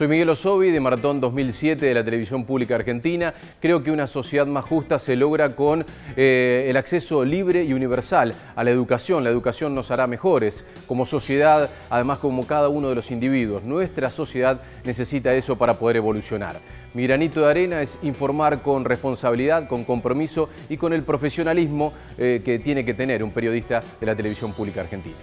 Soy Miguel Osobi de Maratón 2007 de la Televisión Pública Argentina. Creo que una sociedad más justa se logra con eh, el acceso libre y universal a la educación. La educación nos hará mejores como sociedad, además como cada uno de los individuos. Nuestra sociedad necesita eso para poder evolucionar. Mi granito de arena es informar con responsabilidad, con compromiso y con el profesionalismo eh, que tiene que tener un periodista de la Televisión Pública Argentina.